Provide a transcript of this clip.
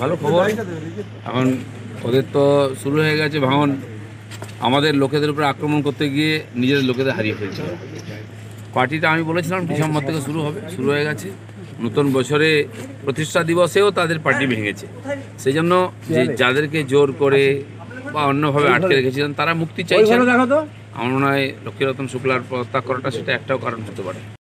ভালো খবর। এখন ওদের তো শুরু হয়ে গেছে ভাঙন। আমাদের লোকেদের উপরে আক্রমণ করতে গিয়ে নিজের লোকেদের হারিয়ে ফেলছিল পার্টিটা আমি বলেছিলাম ডিসেম্বর থেকে শুরু হবে শুরু হয়ে গেছে। নতুন বছরে প্রতিষ্ঠা দিবসেও তাদের পার্টি ভেঙেছে। সেই জন্য যে যাদেরকে জোর করে বা অন্যভাবে আটকে রেখেছিলেন তারা মুক্তি চাইছেন আমার মনে হয় লক্ষ্মীরতন শুক্লার প্রত্যাগ করাটা সেটা একটাও কারণ হতে পারে।